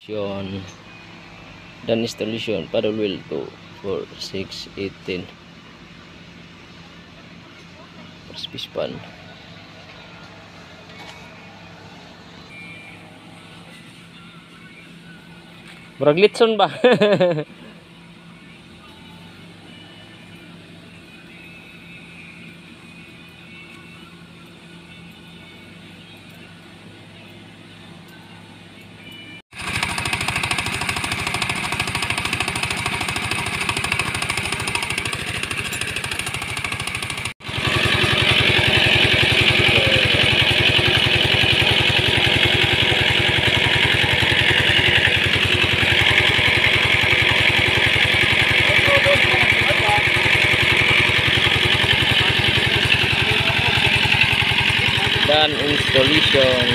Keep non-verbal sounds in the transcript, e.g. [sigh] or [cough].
installation dan installation paddle wheel 2 4 6 18 speed span Murag litson ba? [laughs] Ayan, installation.